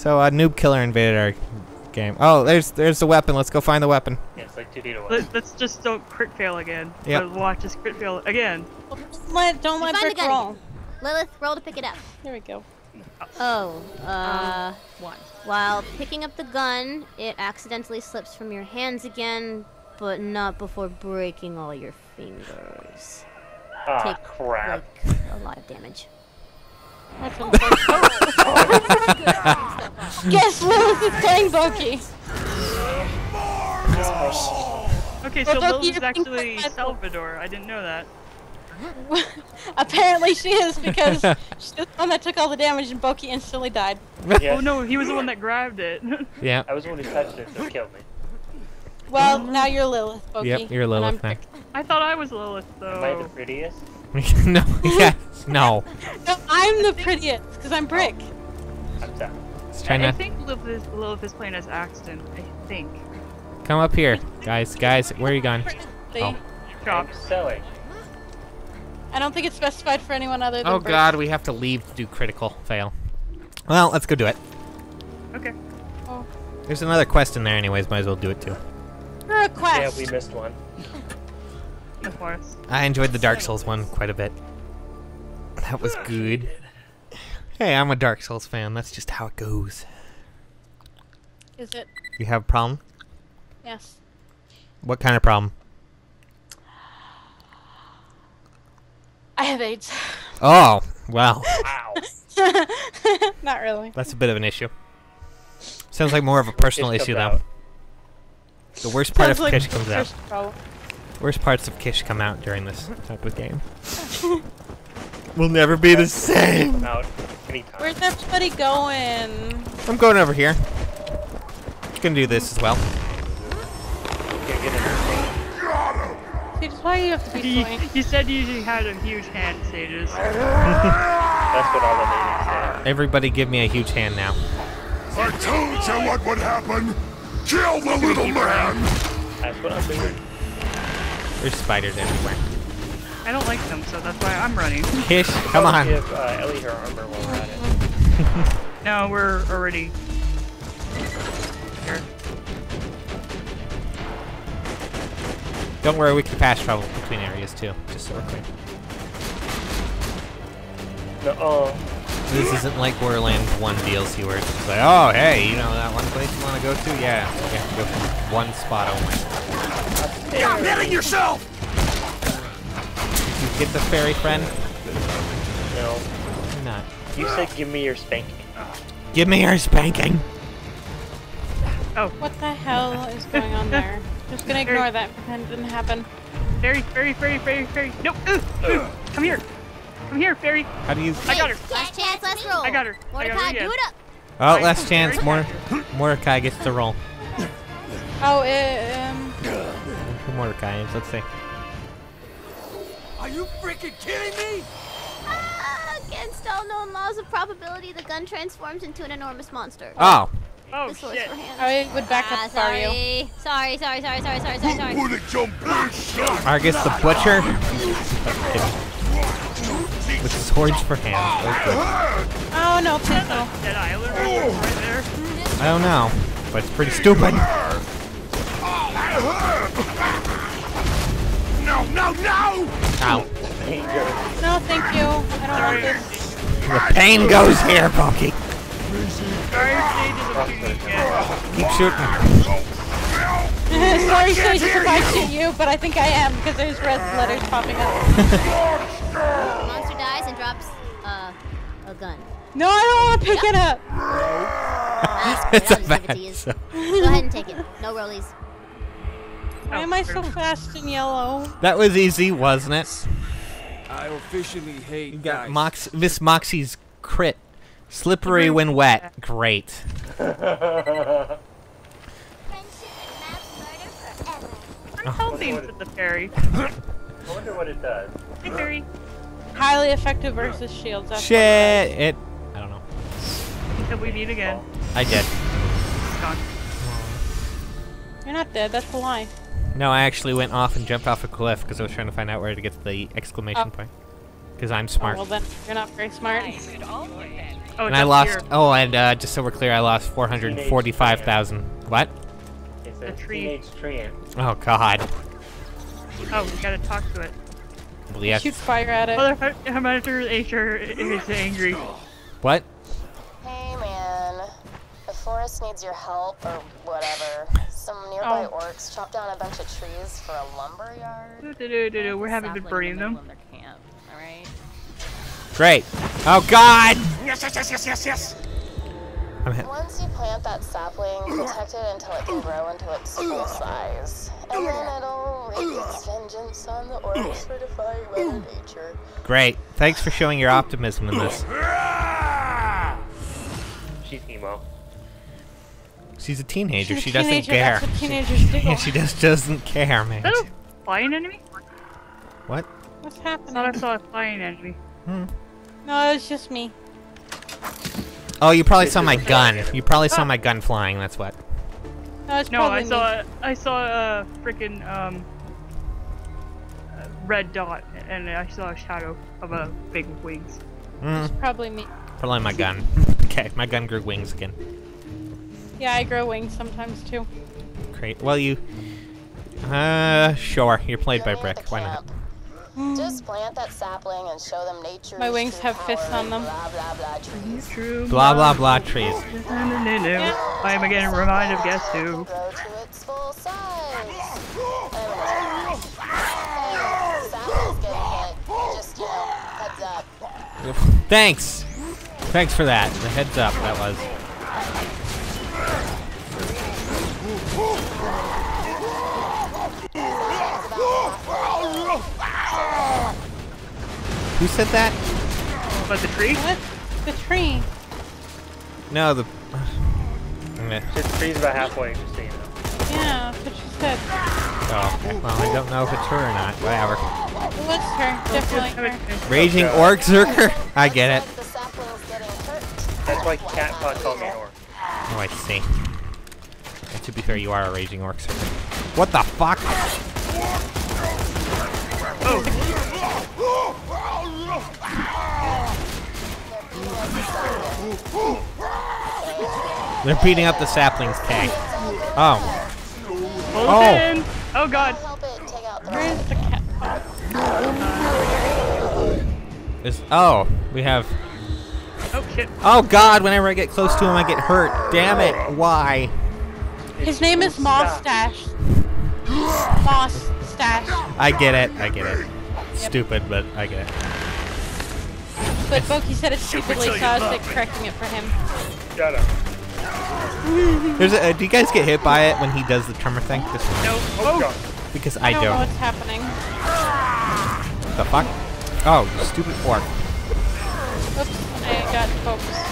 So a noob killer invaded our game. Oh, there's there's the weapon. Let's go find the weapon. Yeah, it's like two feet away. Let, let's just don't crit fail again. Yep. But watch us crit fail again. Don't let, don't let Brick roll. Lilith, roll to pick it up. There we go. Oh, uh, One. while picking up the gun, it accidentally slips from your hands again, but not before breaking all your fingers. Ah, Take crap. like a lot of damage. That's unfortunate. Guess Lilith is playing Boki. Okay, so Bucky, Lilith is actually Salvador. I didn't know that. Apparently she is because she's the one that took all the damage and Boki instantly died. Yes. Oh no, he was the one that grabbed it. Yeah. I was the one who touched it, so it killed me. Well, now you're Lilith, Boki. Yep, you're Lilith now. I thought I was Lilith though. Am I the prettiest? no. Yes. No. No, I'm the prettiest because I'm Brick. I'm sorry. Let's I, try I not. think Lilith is, Lilith is playing as Axton. I think. Come up here, guys. Guys, where are you going? Oh. Chop. I'm selling. I don't think it's specified for anyone other than Oh Brick. God, we have to leave to do critical fail. Well, let's go do it. Okay. Oh. There's another quest in there, anyways. Might as well do it too. For a Yeah, we missed one. Of course. I enjoyed the Dark Souls one quite a bit. That was good. Hey, I'm a Dark Souls fan. That's just how it goes. Is it? You have a problem? Yes. What kind of problem? I have AIDS. Oh, well, Wow. Not really. that's a bit of an issue. Sounds like more of a personal issue, comes though. out. The worst part Sounds of like Kish comes out. problem. Worst parts of Kish come out during this type of game. we'll never be the same. Out anytime. Where's everybody going? I'm going over here. Gonna do this as well. Gonna get in there. See, that's why you have to be He, he said you had a huge hand stages. That's what all the ladies Everybody give me a huge hand now. I told you what would happen. Kill the little man. That's what I'm doing. There's spiders everywhere. I don't like them, so that's why I'm running. Kish, come I'll on. Give uh, Ellie her armor while we're at it. No, we're already here. Don't worry, we can fast travel between areas too, just so we're clear. No, oh, This isn't like Borderlands 1 DLC where it's like, oh, hey, you know that one place you want to go to? Yeah, you have to go from one spot only. Stop hitting yourself. You get the fairy friend? no. Or not? You said give me your spanking. Give me your spanking! Oh. What the hell is going on there? Just gonna ignore that. Pretend it didn't happen. Fairy, fairy, fairy, fairy, fairy. Nope. Ugh, ugh. Come here. Come here, fairy. How do you... I got her. Last chance, last roll. I got her. I got her Mordecai, do it up. Oh, last chance. Fairy Mor got Mordecai gets to roll. Oh, uh, um, Who Mordecai let's see. Are you freaking kidding me? Ah, against all known laws of probability, the gun transforms into an enormous monster. Oh, Oh this was shit. for hands. I would back Ah, up for you. sorry. Sorry, sorry, sorry, sorry, sorry, sorry, sorry. Put it your big shot. Argus the Butcher. With swords for hands. Okay. Oh no, please no. Dead Island right there. I don't know, but it's pretty stupid. No, no, no. Ow. No, thank you. I don't want this. The pain goes here, Pokey. sorry, shooting again. Keep shooting. Sorry, Sage, if I shoot you, but I think I am because there's red letters popping up. Monster dies and drops uh, a gun. No, I don't want to pick it up. That's It's good. a I'll just give it bad. to so- Go ahead and take it. No rollies. Why am I so fast in yellow? That was easy, wasn't it? I officially hate You got guys. Mox Miss Moxie's crit. Slippery when wet. Great. I'm helping with the fairy. I wonder what it does. Hey, fairy. Highly effective versus shields. That's Shit. It. I don't know. Till we meet again. I did. You're not dead. That's a lie. No, I actually went off and jumped off a cliff because I was trying to find out where to get to the exclamation Oh. point. Because I'm Oh, smart. well then, you're not very smart. Oh, And I lost. here. Oh, and uh, just so we're clear, I lost 445,000. What? It's a, A tree. teenage tree. Oh God. Oh, we gotta talk to it. Well, yes. Shoot fire at it. Mother Hunter Asher is angry. What? Hey man, the forest needs your help or whatever. Some nearby Oh. orcs chopped down a bunch of trees for a lumber yard. Do-do-do-do-do, We're having been burning them. Great. Oh God. Yes, yes, yes, yes, yes, yes. I'm hit. Once you plant that sapling, protect it until it can grow into its full size. And then it'll wreak its vengeance on the orcs for defying Mother Nature. Great. Thanks for showing your optimism in this. She's emo. She's a teenager. She's a she doesn't teenager, care. That's what teenagers do. Yeah, she just doesn't care, man. Is that a flying enemy? What? What's I thought I saw a flying enemy. No, it's just me. Oh, you probably saw my gun. You probably saw my gun flying. That's what. No, it's No, probably I me. saw I saw a freaking um uh, red dot, and I saw a shadow of a big wings. Mm, It's probably me. probably my gun. okay, my gun grew wings again. Yeah, I grow wings sometimes too. Great. Well, you. Uh, sure. You're played by Brick. Why not? camp. Just plant that sapling and show them nature. My wings have fists on them. Blah blah blah trees. True. Blah blah blah trees. I am again reminded of guess who. Grow to its full size. Anyway, hey, sapling's getting hit. Just you know, heads up. Thanks. Thanks for that. The heads up. That was. Who said that? But the tree? What? The tree. No, the. Meh. This tree's about halfway, just so you know. Yeah, that's what she said. Oh, okay. well, I don't know if it's her or not. Whatever. It was her. Definitely her. Raging Orc Zerker? I get it. Looks like the sapling's. That's why Catpaw called me an orc. Oh, I see. And to be fair, you are a Raging Orc Zerker. What the fuck? They're beating up the saplings, K. Oh. Hold Oh. Oh god. Help it take out the Where's the cat? Is, oh, we have. Oh shit. Oh god, whenever I get close to him, I get hurt. Damn it. Why? His name is Mostache. Mostache. I get it. I get it. Stupid, but I get it. But Boki said it stupidly, so I was like correcting it for him. Shut up. There's a, uh, do you guys get hit by it when he does the tremor thing? Just No. Oh, Oh. Because I I don't know don't. what's happening. What the fuck? Oh, you stupid orc. Oops, I got focused.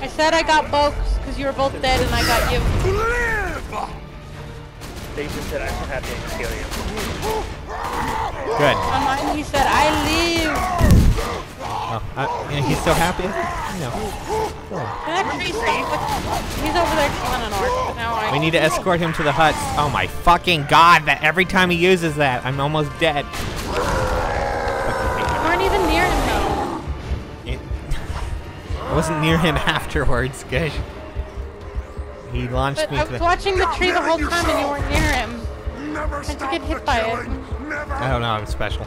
I said I got Bokes because you were both dead and I got you. They just said I'm happy I can kill you. Good. On mine, he said I live. Oh, uh, yeah, he's so happy. You know. Can actually stop with- He's over there killing an orc, but now I. We need to escort him to the huts. Oh my fucking god! That every time he uses that, I'm almost dead. You weren't even near him though. It, I wasn't near him afterwards, guys. He launched But me I to was the. watching the tree the whole time and you weren't near him. Never How'd you get hit by it? killing. Never. I don't know. I'm special.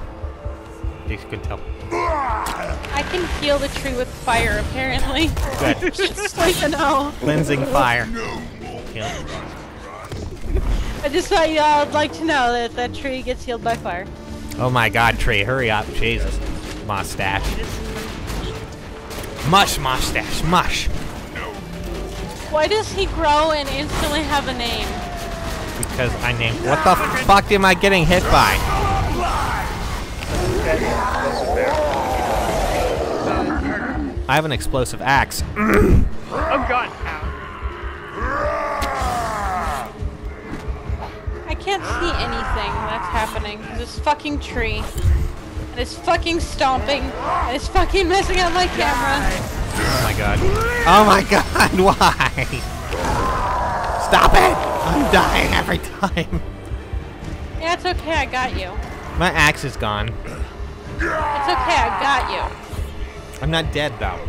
You can tell. I can heal the tree with fire apparently. Good. Just so you know. Cleansing fire. Yeah. I just thought y'all would like to know that that tree gets healed by fire. Oh my god, Tree, hurry up. Jesus. Mustache. Mush, mustache, mush. Why does he grow and instantly have a name? Because I named. What the fuck am I getting hit by? I have an explosive axe. Oh god. I can't see anything that's happening. This fucking tree. And it's fucking stomping. And it's fucking messing up my camera. Oh my god. Oh my god, why? Stop it! I'm dying every time. Yeah, it's okay, I got you. My axe is gone. It's okay, I got you. I'm not dead though.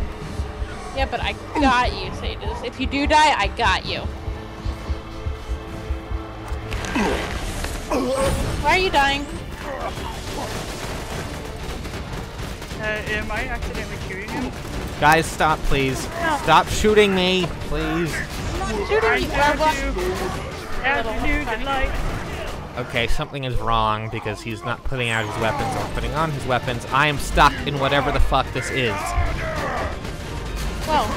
Yeah, but I got you, Sages. If you do die, I got you. Why are you dying? Uh, am I accidentally killing him? Guys, stop, please. Stop shooting me, please. Shooting I you, dare Arbok. you. Afternoon delight. Okay, something is wrong because he's not putting out his weapons or putting on his weapons. I am stuck in whatever the fuck this is. Whoa.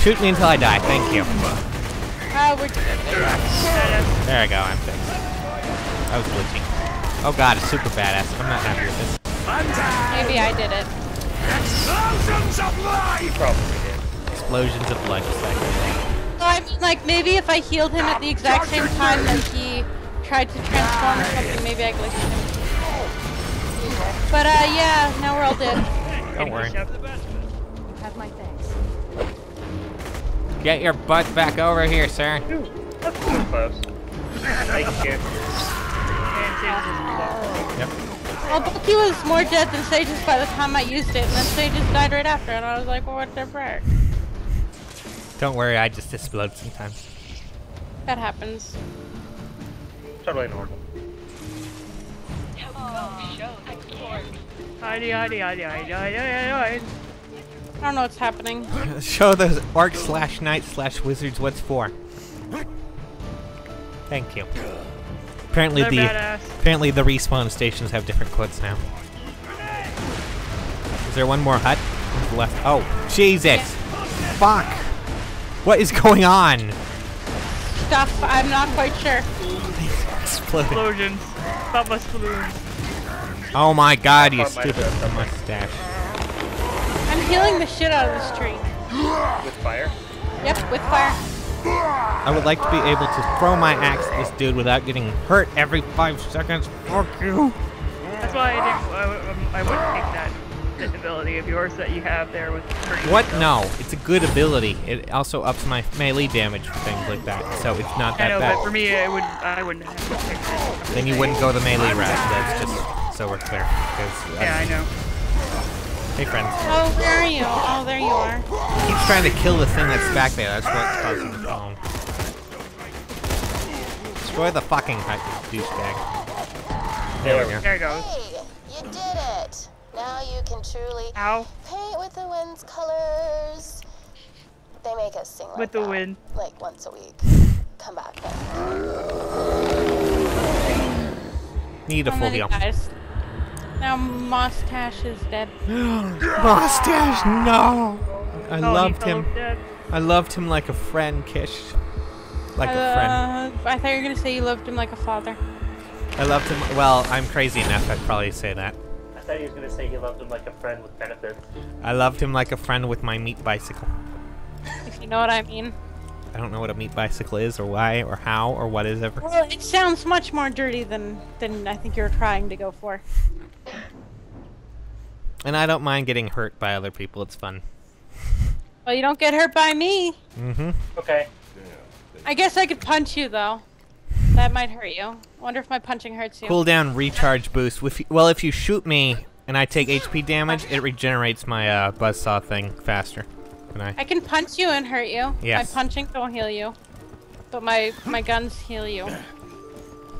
Shoot me until I die, thank you. Uh, we're good. There I go, I'm fixed. I was glitching. Oh god, it's super badass. I'm not happy with this. Maybe I did it. Explosions of life! Probably did. Explosions of life, just like So I mean, like, maybe if I healed him at the exact same time that he tried to transform or something, maybe I glitched him. But, uh, yeah, now we're all dead. Don't worry. Have my thanks. Get your butt back over here, sir. That's too close. Thank you. And Sages Yep. Well, Bucky was more dead than Sages by the time I used it, and then Sages died right after, and I was like, well, what the frick? Don't worry, I just explode sometimes. That happens. Totally normal. Hidey, hidey, hidey, hidey, hidey, hidey, hidey. I don't know what's happening. Show those orcs slash knights slash wizards what's for. Thank you. Apparently They're the badass. apparently the respawn stations have different quotes now. Is there one more hut left? Oh, Jesus! Fuck! What is going on? Stuff, I'm not quite sure. Exploded. Explosions. Bubba Sploons. Oh my god, you That might have stupid done mustache. I'm healing the shit out of this tree. With fire? Yep, with fire. I would like to be able to throw my axe at this dude without getting hurt every five seconds. Fuck you! That's why I didn't. I, w- um, I wouldn't take that, that ability of yours that you have there with. What? yourself. No, it's a good ability. It also ups my melee damage for things like that, so it's not that I that know, bad. but for me, I would. I wouldn't have to pick that. Then you wouldn't go the melee route. That's just so we're clear. 'cause, uh, Yeah, I know. Hey, friends. Oh, where are you? Oh, there you are. He keeps trying to kill the thing that's back there. That's what's causing the problem. Destroy the fucking hut, you douchebag. There we go. There it goes. Hey, you did it! Now you can truly Ow. paint with the wind's colors. They make us sing like With the that, wind. like once a week. Come back then. Need a full many heal. guys? Now Mustache is dead. Mustache, no! I Oh, loved him. dead. I loved him like a friend, Kish. Like a friend. Uh, I thought you were gonna say you loved him like a father. I loved him. Well, I'm crazy enough. I'd probably say that. I thought he was gonna say he loved him like a friend with benefits. I loved him like a friend with my meat bicycle. If you know what I mean. I don't know what a meat bicycle is, or why, or how, or what is ever. Well, it sounds much more dirty than than I think you're trying to go for. And I don't mind getting hurt by other people. It's fun. Well, you don't get hurt by me. Mm-hmm. Okay. I guess I could punch you though. That might hurt you. Wonder if my punching hurts you. Cooldown recharge boost. If you, well, if you shoot me and I take HP damage, it regenerates my uh, buzzsaw thing faster. Can I? I can punch you and hurt you. Yes. My punching don't heal you. But my my guns heal you.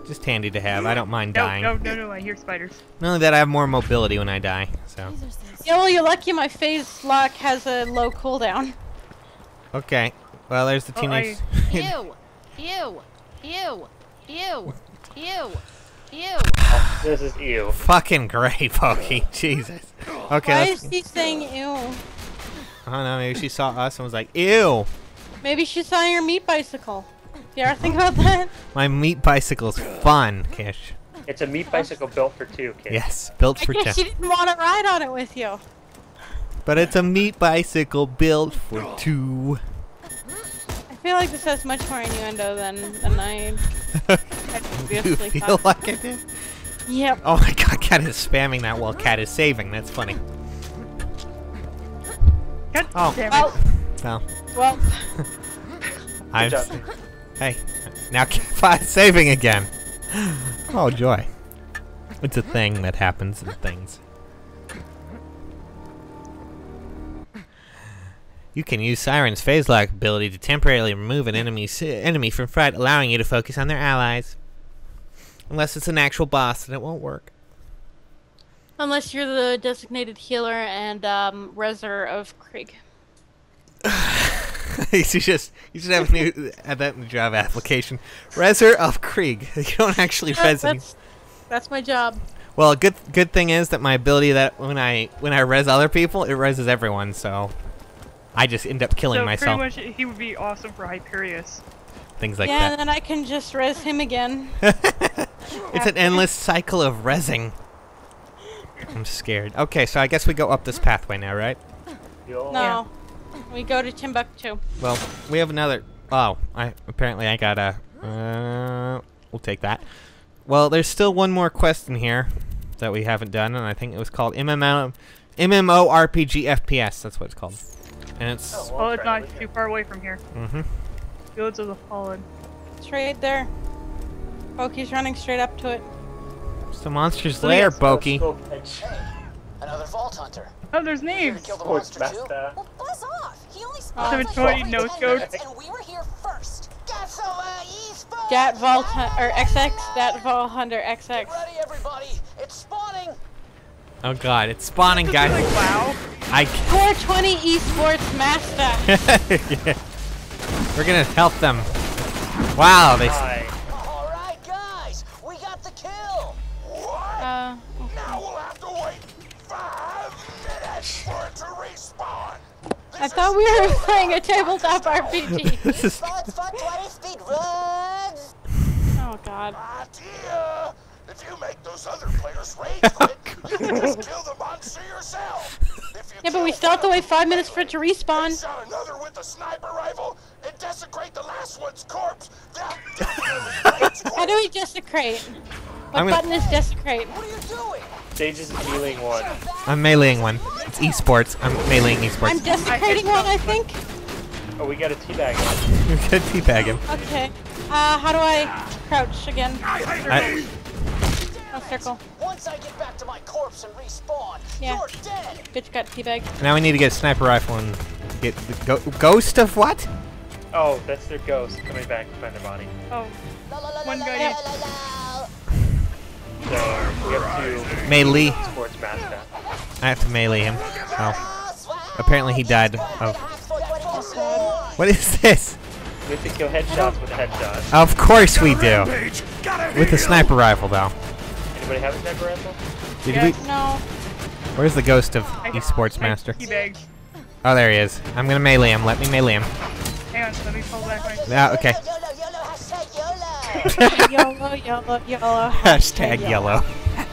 Just handy to have. I don't mind No, dying. no, no, no. I hear spiders. Not only that, I have more mobility when I die. So Yeah, well, you're lucky my phase lock has a low cooldown. okay. Well, there's the Oh, teenage. Ew. Ew. Ew. Ew. Ew. Ew. This is ew. Fucking great, Pokey. Jesus. Okay. Why is she saying ew? I don't know. Maybe she saw us and was like, "Ew, Maybe she saw your meat bicycle. You ever think about that? my meat bicycle's fun." Kish. It's a meat bicycle built for two, kid. Yes, built I for guess two. she didn't want to ride on it with you. But it's a meat bicycle built for two. I feel like this has much more innuendo than, than I you feel thought. like it did? Yep. Oh my god, Cat is spamming that while Cat is saving. That's funny. God Oh. damn it. Well, Well, well, I'm. job. Hey, now Cat is saving again. Oh joy! It's a thing that happens in things. You can use Siren's phase lock ability to temporarily remove an enemy's enemy from fight, allowing you to focus on their allies. Unless it's an actual boss, then it won't work. Unless you're the designated healer and um, reser of Krieg. you should just you should have a new add that in the Java application. Reser of Krieg. You don't actually Yeah, res that's, that's my job. Well, a good good thing is that my ability that when I when I res other people, it reses everyone. So I just end up killing so myself. pretty much he would be awesome for Hyperius. Things like yeah, that. Yeah, and then I can just res him again. It's an endless cycle of resing. I'm scared. Okay, so I guess we go up this pathway now, right? Yo. No. We go to Timbuktu. Well, we have another. Oh, I apparently I got a. Uh, we'll take that. Well, there's still one more quest in here that we haven't done, and I think it was called MMO MMORPG FPS. That's what it's called. And it's. Oh, Well, well, it's not it too far away from here. Mm-hmm. Fields of the Fallen. It's right there. Poki's running straight up to it. It's the monster's Look at lair, this Boki. Another vault hunter. Oh, there's Here to names. kill the Sports monster too? Well, buzz off. He only Oh, spawns it's like no 10 scope. minutes, and we were here first. That's over esports. Dat Vault Hun- or XX. Dat Vault Hunter XX. Get ready, everybody. It's spawning. Oh god, it's spawning, Like, guys. wow. I. 420 Esports Master. yeah. We're gonna help them. Wow, they. s- All right, guys. We got the kill. What? Uh, Now we'll have to wait five minutes for it to respawn. I thought we were playing a tabletop RPG. This is. Esports for 20 speed runs. Oh god. Idea. If you make those other players rage quit, you can just kill the monster yourself. You Yeah, but we still have to wait five minutes for it to respawn. shot another with a sniper rifle and desecrate the last one's corpse, they'll definitely rage How do we desecrate? What I'm gonna- button is desecrate? What are you doing? Stage is healing one. I'm meleeing one. It's esports. I'm meleeing esports. I'm esports. desecrating one, I think. Oh, we got a teabag one. You could teabag him. Okay. Uh, how do I crouch again? I, Circle. Once I get back to my corpse and respawn, Yeah. you're dead. Bitch got teabag. now we need to get a sniper rifle and get the go ghost of what? Oh, that's their ghost coming back to find their body. Oh, La la la One guy la needs- la la. So we have to Melee. sports master. I have to melee him. Oh, apparently he died of. What is this? We have to kill headshots with a headshot. Of course we do. With a sniper rifle, though. Anybody have a sniper rifle? Did Yes. we? No. Where's the ghost of I- esports I master? Teabag. Oh, there he is. I'm gonna melee him. Let me melee him. Hang on, let me pull back my. Yeah, okay. YOLO, YOLO, hashtag YOLO. YOLO, YOLO, YOLO. Hashtag yellow. Okay.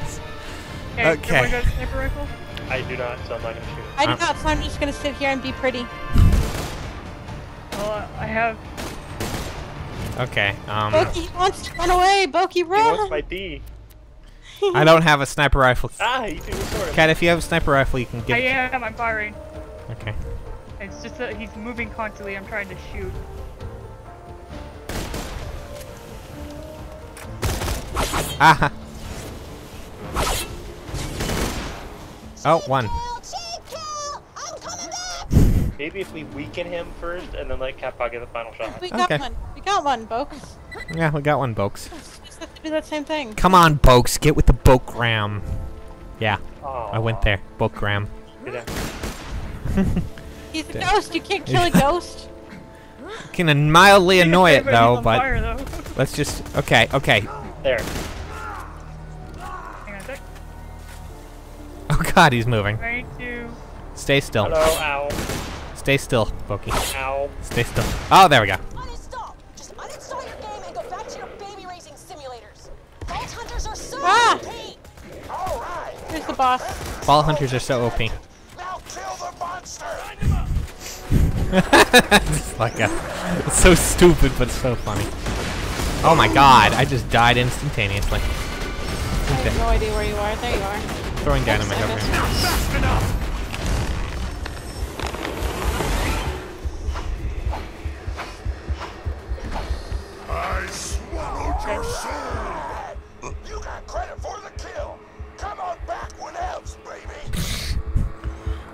Okay. Everyone got a sniper rifle? I do not, so I'm not gonna shoot. I do Uh. not, so I'm just gonna sit here and be pretty. Well, I have. Okay. Um, Boki wants to run away. Boki, He run. wants my D. I don't have a sniper rifle. Ah, he threw the sword. Cat, if you have a sniper rifle, you can get. I it. am. I'm firing. Okay. It's just that he's moving constantly. I'm trying to shoot. Ah. Oh, one. Cheat kill. I'm coming back. Maybe if we weaken him first and then let Kappa get the final shot. We got Okay. one. We got one, Bokes. Yeah, we got one, Bokes. Just to do that same thing. Come on, Bokes, get with the Bokeram. Yeah, Oh, I went there. Bokeram. He's a ghost. You can't kill a ghost. Can mildly annoy it though, but fire, though. let's just. Okay, okay. There. Hang on a sec. Oh god, he's moving. Trying to. Stay still. Hello, ow. Stay still, Boki. Ow. Stay still. Oh, there we go. Ah! OP. All right, Here's the boss. Vault hunters are so OP. now kill the monster. it's like a. It's so stupid, but so funny. Oh my god, I just died instantaneously. I have no idea where you are. There you are. Throwing dynamite over here. Fast enough. I swallowed your soul.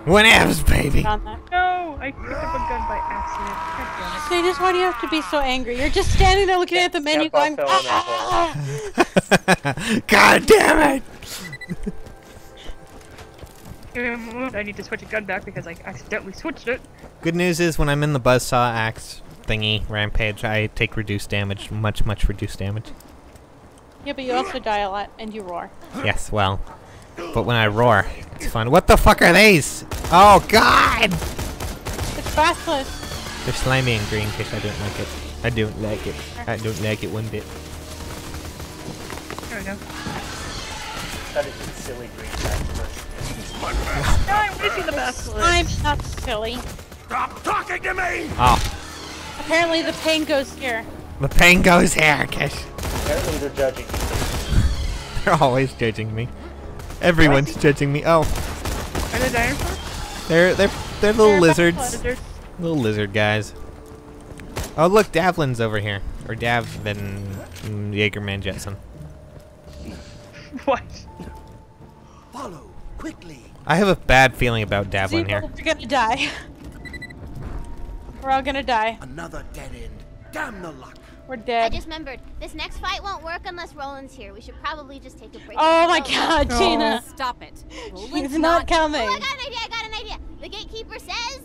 Whatevs, baby. No, I picked up a gun by accident. God damn it. Why do you have to be so angry? You're just standing there looking at the menu going, up, fell in that "Ah!" God damn it! I need to switch a gun back because I accidentally switched it. Good news is when I'm in the buzzsaw axe thingy rampage, I take reduced damage, much, much reduced damage. Yeah, but you also die a lot and you roar. Yes, well, but when I roar, it's fun. What the fuck are these? Oh God! It's basilisk. They're slimy and green, case I don't like it. I don't like it. I don't like it one bit. There we go. That is a silly green back first. No, I want to see the basilisk. I'm not silly. Stop talking to me! Oh, Apparently the pain goes here. the pain goes here, Kish. Apparently they're judging. They're always judging me. Everyone's judging me. Oh, Are they dinosaurs? they're they're they're little They're lizards. Lizards. Little lizard guys. Oh look, Davlin's over here. Or Davin mm, Jaegerman Jetson. What? Follow quickly. I have a bad feeling about Davlin here. We're gonna die. We're all gonna die. Another dead end. Damn the luck. We're dead. I just remembered, this next fight won't work unless Roland's here. We should probably just take a break. Oh my go. god, Gina. Stop it. She's not coming. Oh, I got an idea, I got an idea. The gatekeeper says,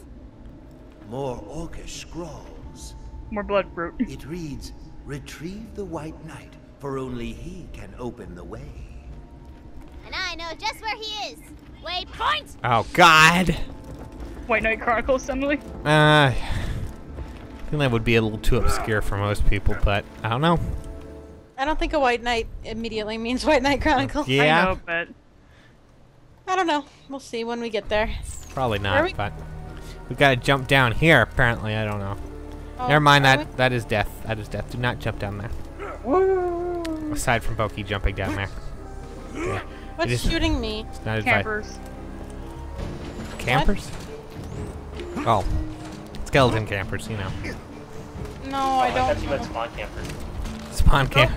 More orcish scrolls. More blood fruit. It reads, Retrieve the White Knight, for only he can open the way. and I know just where he is. Waypoint! Oh God. White Knight Chronicles, Emily. Uh, I think that would be a little too obscure for most people, but I don't know. I don't think a white knight immediately means White Knight Chronicles. Yeah, I know, but I don't know. We'll see when we get there. probably not. we- But we gotta jump down here. Apparently, I don't know. Oh, Never mind. are That that is death. That is death. Do not jump down there. Aside from Boki jumping down there. we- What's is- shooting me? It's not advised. campers. Campers? Oh, skeleton campers. You know, No, I I thought you don't. meant spawn camper. spawn camp.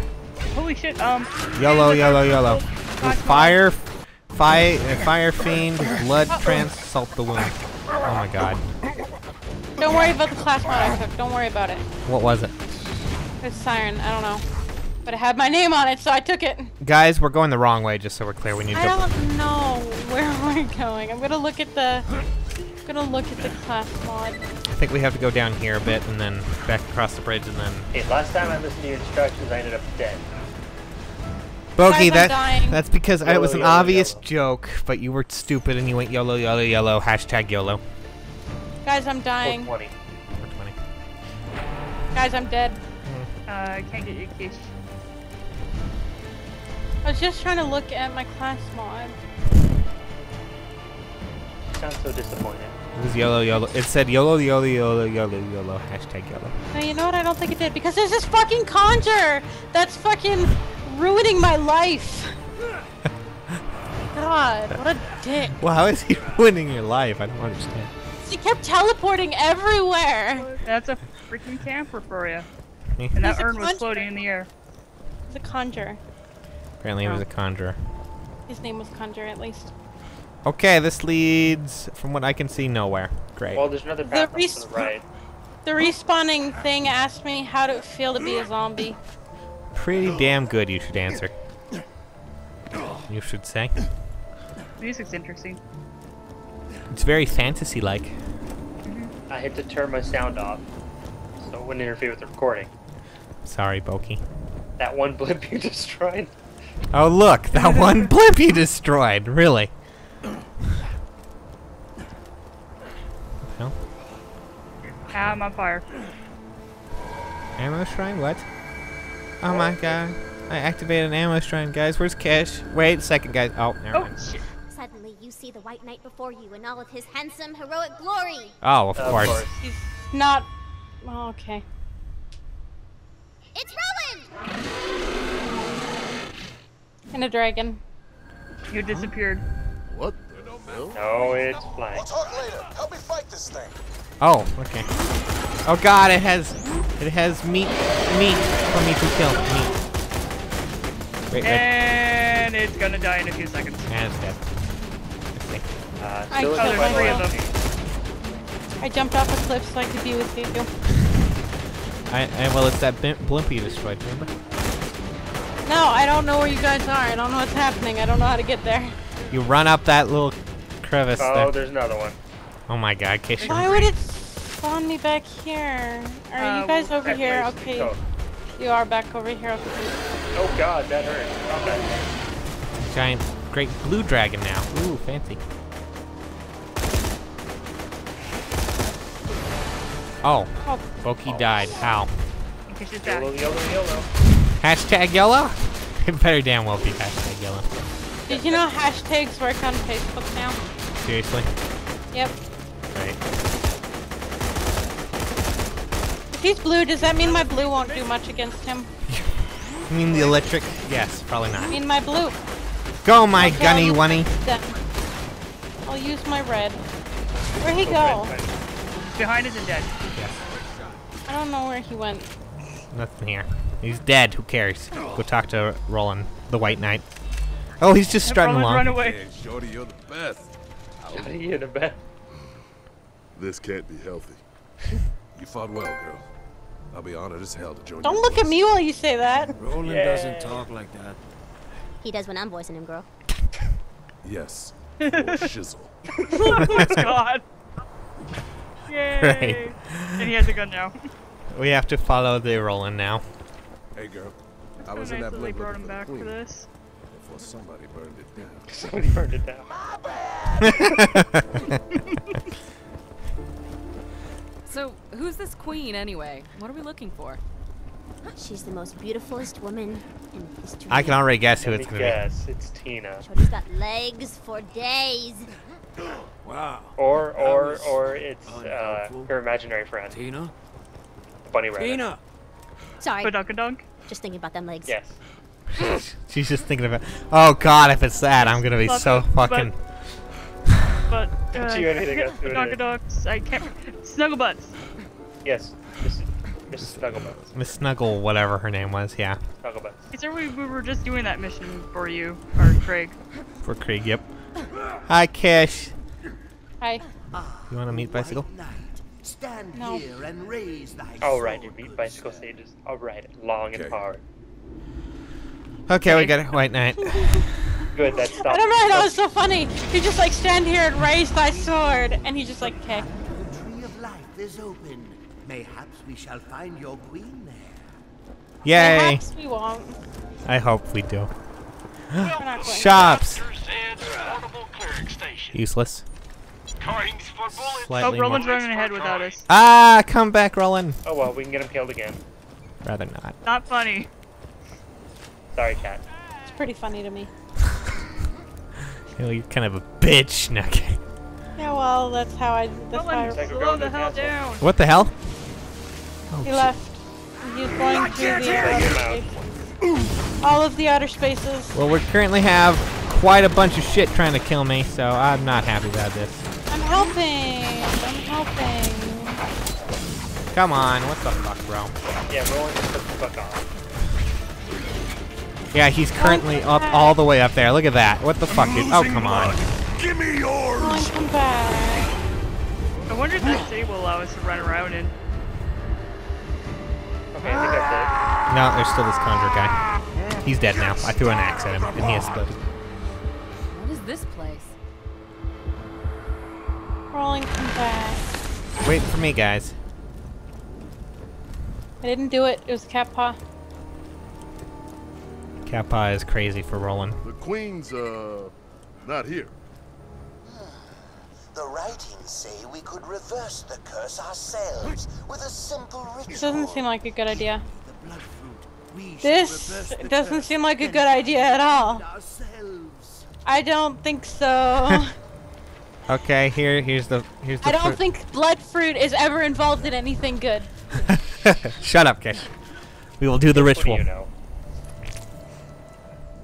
Holy shit, um. Yellow, yellow, yellow. With fire, fire, uh, fire fiend, blood trans salt the wound. Oh my god. Don't worry about the class mod I took. Don't worry about it. What was it? It's Siren. I don't know. But it had my name on it, so I took it. Guys, we're going the wrong way. Just so we're clear, we need to. I don't know where we're going. I'm gonna look at the. I'm gonna look at the class mod. I think we have to go down here a bit and then back across the bridge and then. Hey, last time I listened to your instructions, I ended up dead. Bogey, Guys, that dying. that's because I, it was an Yellow, yellow, obvious yellow. joke, but you were stupid and you went yellow, yellow, yellow. Hashtag YOLO. Guys, I'm dying. 420. 420. Guys, I'm dead. Uh, I can't get your Kish. I was just trying to look at my class mod. Sounds so disappointed. It was yellow, yellow. It said YOLO, YOLO, YOLO, YOLO, YOLO. Hashtag YOLO. No, you know what? I don't think it did because there's this fucking conjure that's fucking ruining my life. God, what a dick. Well, how is he ruining your life? I don't understand. He kept teleporting everywhere. That's a freaking camper for you. And that urn was floating in the air. He's a conjure. Apparently, he was a conjurer. His name was Conjure, at least. Okay, this leads, from what I can see, nowhere. Great. Well, there's another path off to the right. The respawning thing asked me how did it feel to be a zombie. Pretty damn good, you should answer. You should say. Music's interesting. It's very fantasy-like. Mm-hmm. I had to turn my sound off, so it wouldn't interfere with the recording. Sorry, Boki. That one blip you destroyed. Oh, look! That one blimp you destroyed! Really? Well, Ah, I'm on fire. ammo shrine? What? Oh my god. I activated an ammo shrine, guys. Where's Cash? Wait a second, guys. Oh, never Oh, mind. Suddenly, you see the White Knight before you in all of his handsome, heroic glory. Oh, of Of course. course. He's not. Oh, okay. It's Roland! And a dragon. You disappeared. What the hell? No, it's flying. We'll talk later. Help me fight this thing. Oh, okay. Oh god, it has it has meat meat for me to kill. Meat. Wait, wait. And it's gonna die in a few seconds. And it's dead. Let's. Uh, I still Oh, in three of them. I jumped off a cliff so I could be with you. I, I well, it's that bim- blimp you destroyed. Remember? No, I don't know where you guys are. I don't know what's happening. I don't know how to get there. You run up that little crevice Oh, there. there's another one. Oh my God, Kish. Why would it spawn me back here? Are Uh, you guys over here? Okay, Oh, you are back over here. Okay. oh god, that hurt. Okay. Giant, great blue dragon now. Ooh, fancy. Oh, Oh, Boki died. How? In case it's. Yellow, yellow, yellow. Hashtag yellow? It better damn well be hashtag yellow. did you know hashtags work on Facebook now? Seriously? Yep. Right. If he's blue, does that mean my blue won't do much against him? You mean the electric? Yes, probably not. I mean my blue. Go, my Okay, gunny I'll- wunny. Then I'll use my red. Where'd he go? red, red. Behind us and dead. Yes. I don't know where he went. Nothing here. He's dead. Who cares? Go talk to Roland, the White Knight. Oh, he's just strutting along. run away. Hey, Shorty, you're the best. How you in a bed? This can't be healthy. You fought well, girl. I'll be honored as hell to join you. Don't your look at me while you say that. Roland Yay. doesn't talk like that. He does when I'm voicing him, girl. Yes. For shizzle. oh god. Yay. Right. And he has a gun now. We have to follow the Roland now. Hey, girl. I was nice in that that they brought him for the back for this. before somebody burned it down. Somebody burned it down. So, who's this queen anyway? What are we looking for? She's the most beautifulest woman in history. I can already guess who Let it's gonna guess, it's Tina. She's got legs for days. Wow. Or or or it's uh, her imaginary friend, Tina? Bunny Rabbit. Tina! Sorry, Badunk-a-dunk. just thinking about them legs. Yes. She's just thinking about. Oh God, if it's that, I'm gonna be But- so but- fucking. But, uh, you anything else to do with it. I can't. Snugglebutts. Yes. Miss, Miss Snugglebutts. Miss Snuggle, whatever her name was, yeah, Snugglebutts. Is there we, we were just doing that mission for you, or Craig. for Craig, Yep. Hi, Cash. Hi. You want to meet bicycle? Stand No. here and raise thy All right, you sword beat bicycle stages. All right, long and Okay. hard. Okay, we got it. White Knight. Good. That stopped. I don't know. That was so funny. He just like stand here and raise thy sword, and he's just like, okay. The tree of life is open. Mayhaps we shall find your queen there. Yay! Perhaps we won't. I hope we do. We're not going. Shops. portable clearing station. Useless. Coins for bullets. Oh, Roland's running ahead without us. Ah, come back, Roland. Oh well, we can get him killed again. Rather not. Not funny. Sorry, cat. It's pretty funny to me. You know, you're kind of a bitch, Nucky. Yeah, well, that's how I. That's how I. Slow the hell down. What the hell? Oh, He left. He's going to the outer out. All of the outer spaces. Well, we currently have quite a bunch of shit trying to kill me, so I'm not happy about this. I'm helping. I'm helping. Come on, what the fuck, bro? Yeah, Roland just took the fuck off. Yeah, he's currently up all the way up there. Look at that. What the fuck, dude? Oh, come on. Give me yours. Come on, come back. I wonder if that city will allow us to run around in. Okay, I think that's No, there's still this conjure guy. He's dead now. I threw an axe at him, and he exploded. What is this place? Rolling, come back. Wait for me, guys. I didn't do it. It was cat paw. Kappa is crazy for rolling. The queen's, uh, not here. The writings say we could reverse the curse ourselves with a simple ritual. This doesn't seem like a good idea. The blood fruit. We shall This doesn't seem like a good idea at all. I don't think so. Okay, here, here's the, here's the. I don't think blood fruit is ever involved in anything good. Shut up, Kish. We will do the it. What do ritual.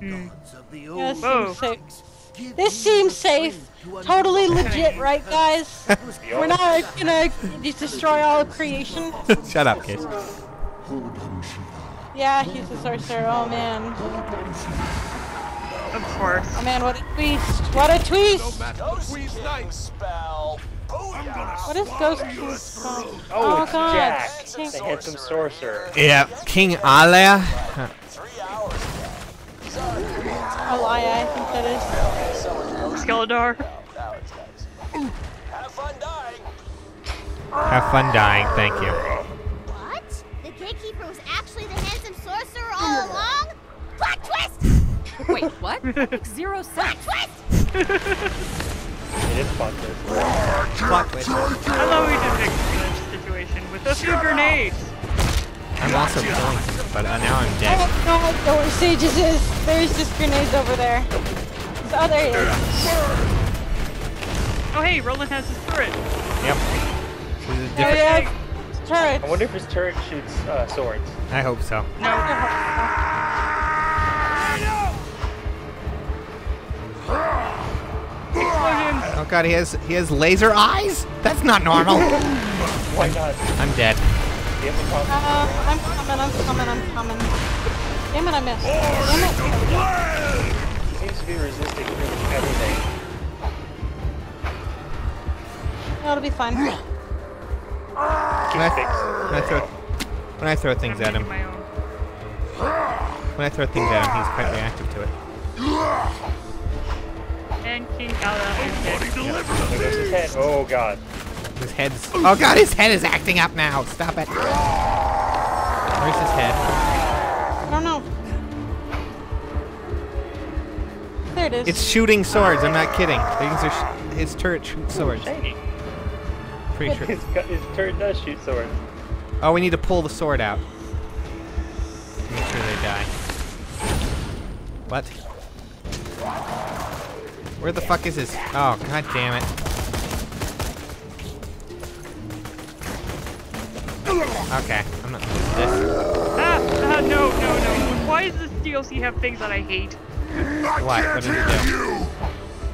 You know? Gods of the Yeah, this Whoa. seems safe. This seems safe. Totally legit, right, guys? We're not gonna destroy all of creation. Shut up, kid. Yeah, he's a sorcerer. Oh man. Of course. Oh man, what a twist! What a twist! Ghost King spell. What is Ghost King spell? Oh, oh, it's god. Jack, King- the handsome sorcerer. Yeah, King Alea. Alaya, I think that is. Skeledar. Have fun dying. Have fun dying, thank you. What? The gatekeeper was actually the handsome sorcerer all along? Plot twist! Wait, what? zero makes zero sense. It is plot twist. Plot twist. I thought we did fix the situation with a few grenades. I'm also killing him, but uh, now I'm dead. Oh no, I don't know where Sage's is. There's just grenades over there. Oh, there he is. Oh hey, Roland has his turret. Yep. This is a Oh yeah, turret. I wonder if his turret shoots uh, swords. I hope so. No. Explosions. Oh god, he has he has laser eyes. That's not normal. Why not? I'm dead. Do you have a problem? Uh, I'm coming, I'm coming, I'm coming. Damn it, I missed. Damn it. He seems to be resisting pretty everything. No, it'll be fine. When I, when I throw when I throw things at him, My own. when I throw things at him, he's quite reactive to it. And King Ala is dead. There goes his head. Oh god. His head's oh, oh god, his head is acting up now. Stop it. Where's his head? I don't know. There it is. It's shooting swords. I'm not kidding. Things are sh- his turret shoots swords. Shiny. Pretty sure. His, gu- his turret does shoot swords. Oh, we need to pull the sword out. Make sure they die. What? Where the fuck is his? Oh, god damn it. Okay, I'm not gonna do this. Ah, ah, no, no, no. Why does this DLC have things that I hate? What? What did it do?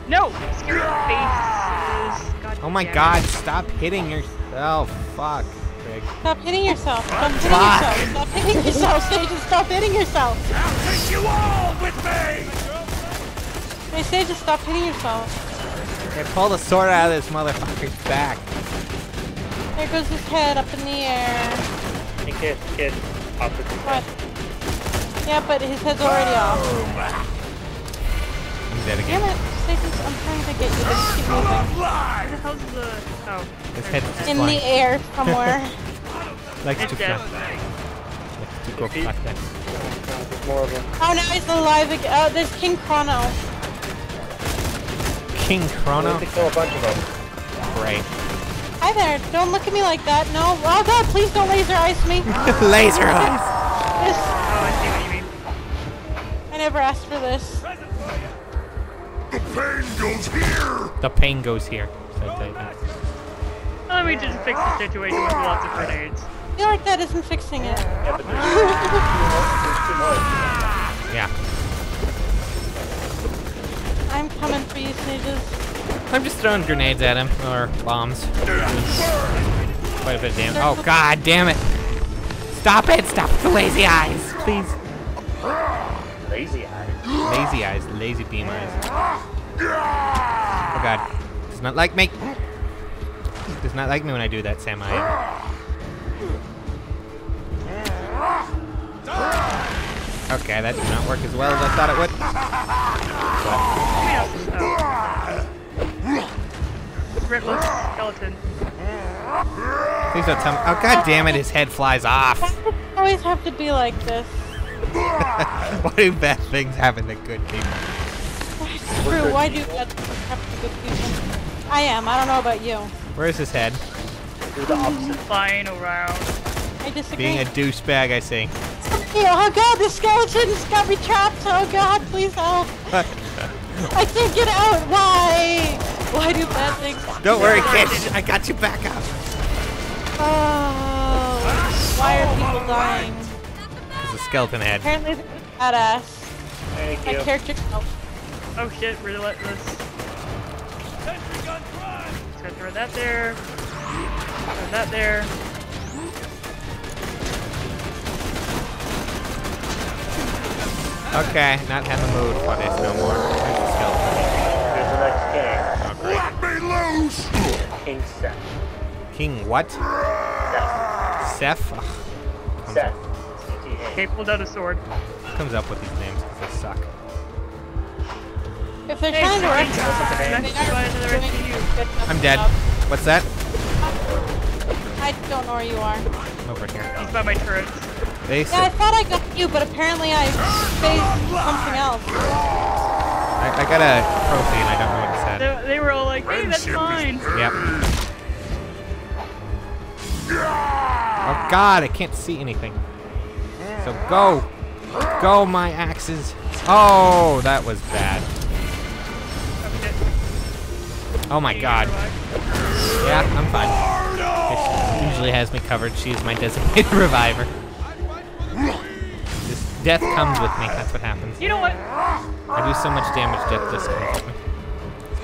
No! Scary faces. God Oh my damn it. god, stop hitting your. Oh, fuck. Greg. Stop hitting yourself. Stop hitting Fuck. yourself. Stop hitting yourself, Sage. Stop hitting yourself. I'll take you all with me. Hey, Sage, stop hitting yourself. Hey, pull the sword out of this motherfucker's back. There goes his head up in the air. Hey kid, kid. Opposite What? Yeah, but his head's already off. I'm dead Damn again. it, Sage, I'm trying to get you to keep moving. Where the hell's the... Oh. His there's head's just In flying. the air somewhere. Likes It's to dead. Likes to go Defeat. fly. There's more of them. oh, now he's alive again. Oh, there's King Crono. King We Crono. have to kill a bunch of them. Great. Hi there. Don't look at me like that. No. Oh, God, please don't laser ice me. Laser eyes. This, Oh, I see what you mean. I never asked for this. The pain goes here. The pain goes here. said Titan. Let me just fix the situation with lots of grenades. I feel like that isn't fixing it. Yeah, but there's, there's two more. Yeah. I'm coming for you, Sages. I'm just throwing grenades at him or bombs. Quite a bit of damage. Oh god damn it! Stop it! Stop the lazy eyes, please. Lazy eyes. Lazy eyes, lazy beam eyes. Oh god, does not like me. Does not like me when I do that, Sam. I Okay, that did not work as well as I thought it would. Ripless skeleton. Please don't tell me. Oh god damn it! His head flies off. Why always have to be like this? Why do bad things happen to good people? It's true. Why do that happen to good people? I am. I don't know about you. Where's his head? Do the opposite. Flying around. I disagree. Being a douchebag, I see. oh god, the skeleton's got me trapped. Oh god, please help. I can't get out. Why? Why do bad things? Don't worry, kid. I got you back up. Oh, why are people dying? It's a skeleton head. Apparently they're badass. Thank My you. character. Oh, Oh shit, relentless. Just gonna throw that there. Throw that there. Okay, not in the mood for this no more. Where's the skeleton? Here's the next king. Great. Let me loose! King Seth. King what? Seth. Seth? Ugh, Seth. Okay, pulled out a sword. comes up with these names because they suck. If they're Hey, trying to Frank, reference Frank. they Next are one to the doing rest of you. a good enough I'm dead. job. What's that? I don't know where you are. Over here. He's by my turrets. They Yeah, I thought I got you, but apparently I faced something else. I, I got a trophy and I don't know what it said. They, they were all like, hey, that's mine. Yep. Oh god, I can't see anything. So go! Go, my axes! Oh, that was bad. Oh my god. Yeah, I'm fine. She usually has me covered. She's my designated reviver. Just death comes with me. That's what happens. You know what? I do so much damage, death just comes with me.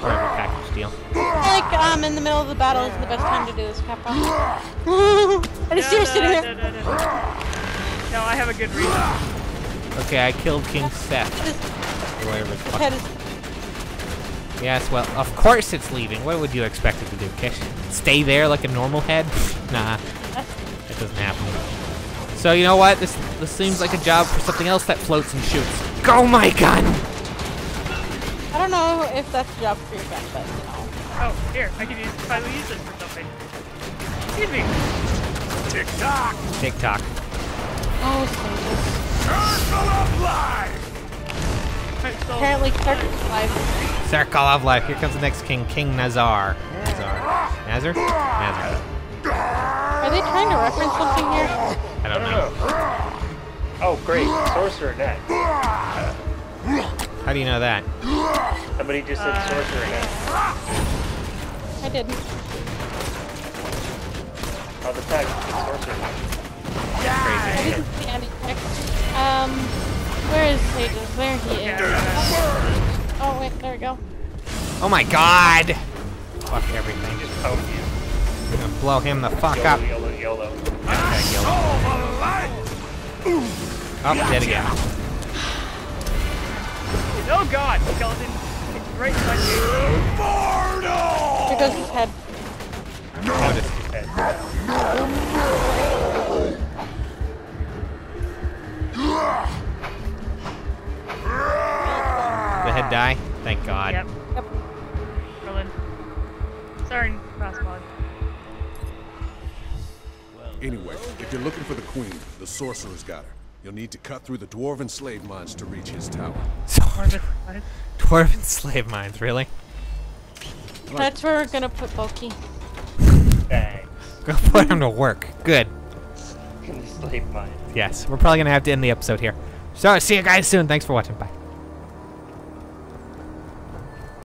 It's part of a package deal. Like, um, in the middle of the battle is the best time to do this, Peppa. I just No, see her no, sitting no, here. no, no, no. No, I have a good reason. Okay, I killed King Seth. Or Whatever the head fuck. is Yes, well, of course it's leaving. What would you expect it to do, Kish? Stay there like a normal head? nah, that doesn't happen. So you know what? This this seems like a job for something else that floats and shoots. Go, my gun! I don't know if that's a job for your gun, but you know. Oh, here, I can use, finally use this for something. Excuse me. Tick tock! Tick tock. Oh, so Circle of life! Alright, so, apparently Circus Life. Circle of life. Here comes the next king, King Nazar. Nazar. Nazar? Nazar. Are they trying to reference something here? I don't know. Oh, great. Sorcerer next. How do you know that? Somebody just said Uh, sorcerer next. I didn't. Oh, the tag sorcerer next. I didn't see any text. Um, where is Sages? There he is. yeah, Oh, wait, there we go. Oh my god! Fuck everything. Just poke you. I'm gonna blow him the fuck up. YOLO, YOLO, YOLO. Hashtag yellow. Soul! Oh, dead again. Yeah. Oh god, skeleton. It's right in my face. Mortal! Here goes his head. No. Oh, just- the head die? Thank god. Yep, Yep. Merlin. Sorry, fast mod. Anyway, if you're looking for the queen, the sorcerer's got her. You'll need to cut through the dwarven slave mines to reach his tower. Marvin, what? Dwarven slave mines, really? That's where we're gonna put Boki. Thanks. Go put him to work. Good. In the slave mine. Yes, we're probably gonna have to end the episode here. So, see you guys soon. Thanks for watching. Bye.